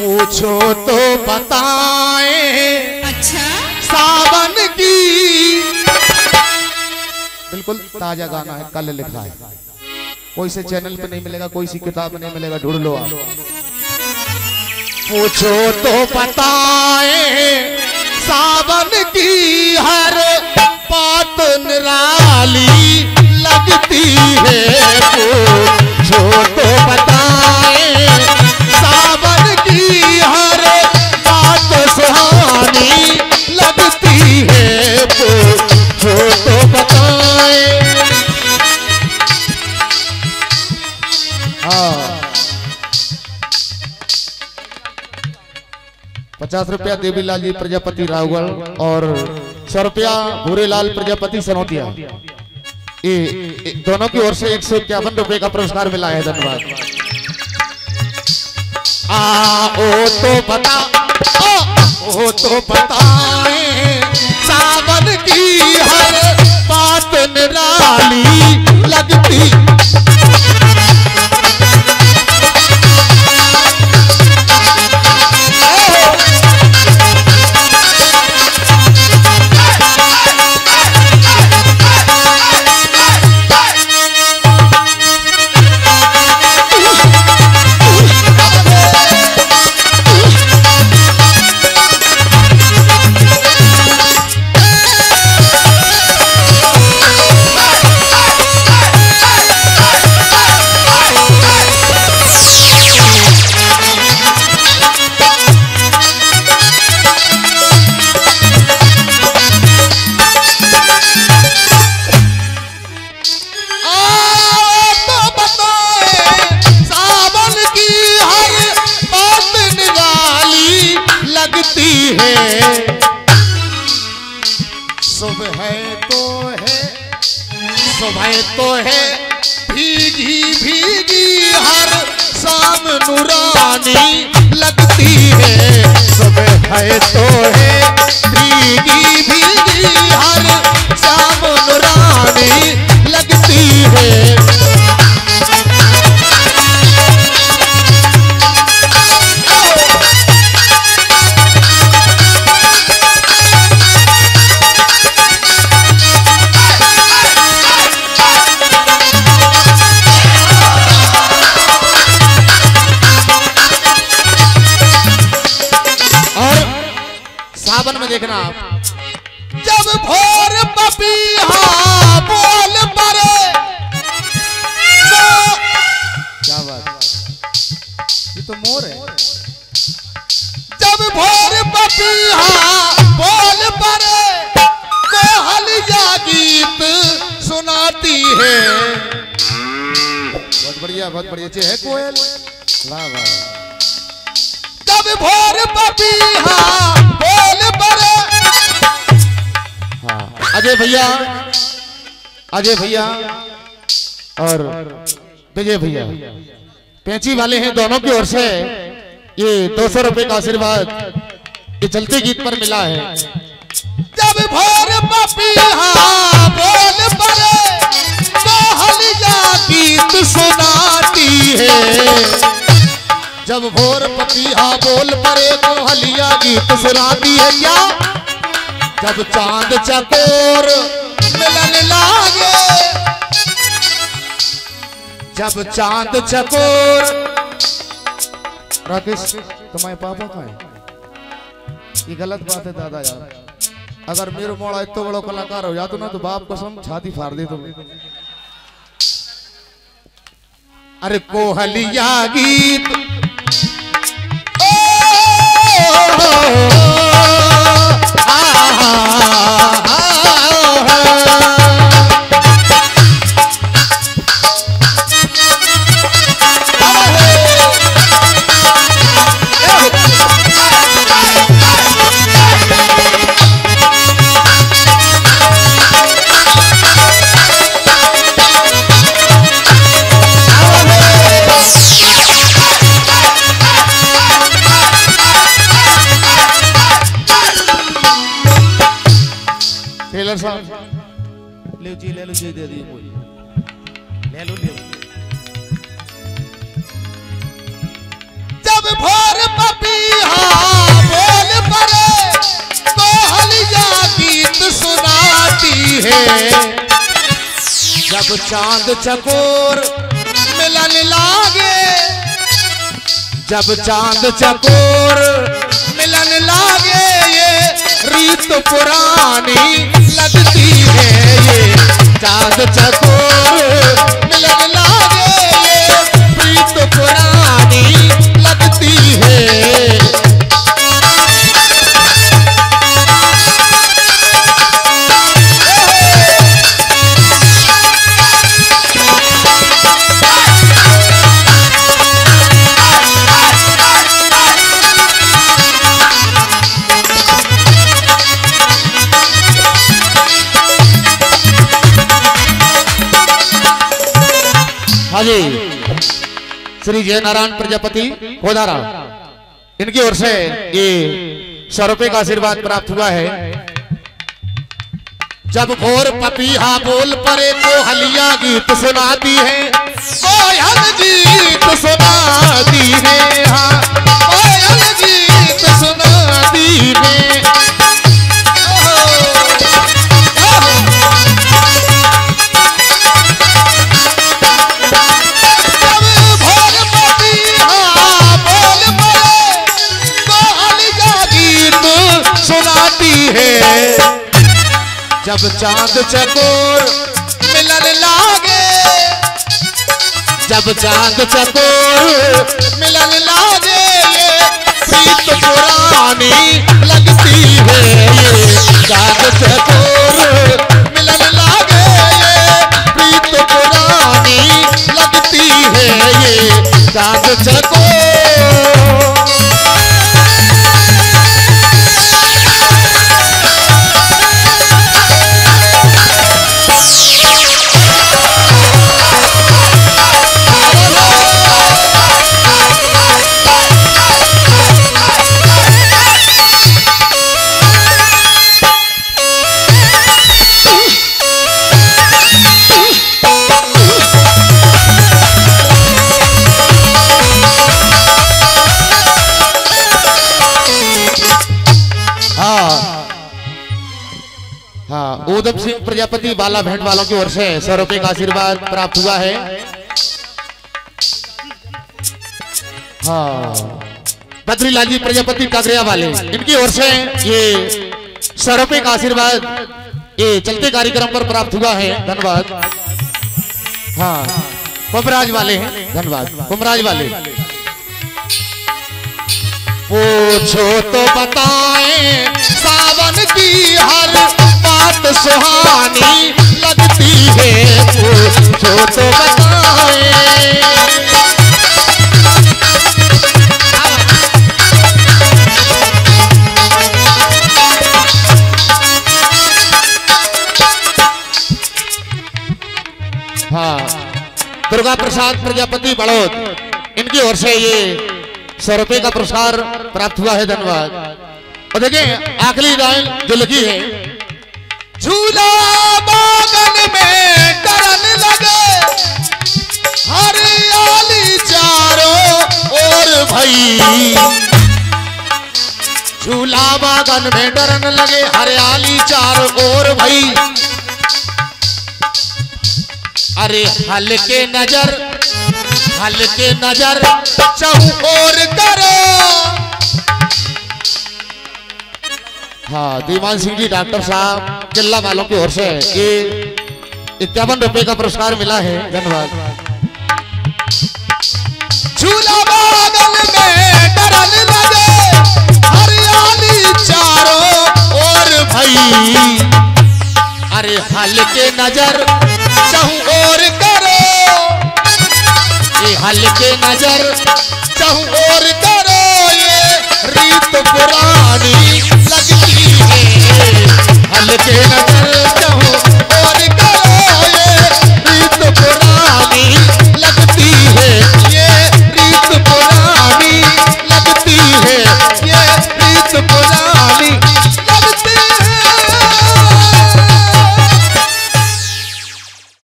पूछो तो बताए। अच्छा। सावन की। बिल्कुल ताज़ा गाना है कल लिखा है। कोई से चैनल पे नहीं मिलेगा कोई सी किताब में नहीं मिलेगा ढूंढ लो आप। पूछो तो बताएँ। पचास रुपया देवीलाल जी प्रजापति रावगढ़ और सौ रुपया भूरेलाल प्रजापति सनौतिया। ये दोनों की ओर से एक सौ इक्यावन रुपए का पुरस्कार मिला है धन्यवाद। आओ तो बता ओ, ओ तो बताएँ सावन की हर बात निराली। शाम नूरानी लगती है। सुबह है तो है। भीगी भीगी हर शाम नूरानी लगती है। सावन में देखना आप। जब भोर पपीहा बोल परे क्या बात। ये तो मोर है। जब भोर पपीहा बोल परे कोहलिया गीत सुनाती है। बहुत बढ़िया बहुत बढ़िया। है कोयल। वाह वाह। भोर बोल परे हाँ अजय भैया अजय भैया और विजय भैया। पेंची वाले हैं दोनों की ओर से, ये दो सौ रुपए का आशीर्वाद, ये चलते गीत पर मिला है। जब भोर पपीहा बोल परे तो कोहलिया गीत सुनाती है। जब भोर पपीहा बोल परे तो हलिया गीत सुनाती है क्या? जब चाँद चकोर मिलन लागे। जब चाँद चकोर राकेश, तुम्हारे पापा का है? ये गलत बात है दादा यार। अगर मेरे मोड़ा इतना बड़ा कलाकार हो जातो ना तो बाप को कसम छाती फाड़ दे तुम अरे कोहलिया गीत पहले जे दे दिए मोरी ले लो जब भोर पपीहा बोल पड़े तो हलिया गीत सुनाती है। जब चाँद चकोर मिलन लागे, जब चाँद चकोर मिलन लागे, ये रीत पुरानी लगती है ये। चाँद चकोर जी श्री जय नारायण प्रजापति कोदारा इनकी ओर से ये सौ रुपये का आशीर्वाद प्राप्त हुआ है। जब घोर पपीहा बोल परे तो हलिया गीत सुनाती है गीत सुनाती है। जब चाँद चकोर मिलन लागे जब चाँद चकोर मिलन लागे ये प्रीत पुरानी लगती उदम सिंह प्रजापति बाला भेंट वालों की ओर से सौ का आशीर्वाद प्राप्त हुआ है। हाँ। बद्रीलाल जी प्रजापति कागरिया वाले इनकी ओर से ये सौ का आशीर्वाद ये चलते कार्यक्रम पर प्राप्त हुआ है। धन्यवाद। हाँ। कुमराज वाले हैं। धन्यवाद। कुमराज वाले पूछो तो बताएँ। सुहानी लगती है पूछो तो बताएँ। हाँ दुर्गा प्रसाद प्रजापति बड़ौद इनकी ओर से ये सौ रुपए का पुरस्कार प्राप्त हुआ है, धन्यवाद। और देखिए, आखिरी लाइन जो लिखी है झूला बागन में डरन लगे। हरियाली चारों ओर भई। अरे हल्के नज़र हल्के नज़र चौर करो हाँ दीवान सिंह जी डॉक्टर साहब। जिला वालों की ओर से ये इक्यावन रुपए का पुरस्कार मिला है। धन्यवाद। झूला बादल में हरियाली चारों ओर भई। अरे हल्के नज़र चहु और करो। ये हल्के नज़र चहु और करो ये रीत पुरानी है हल्के नज़र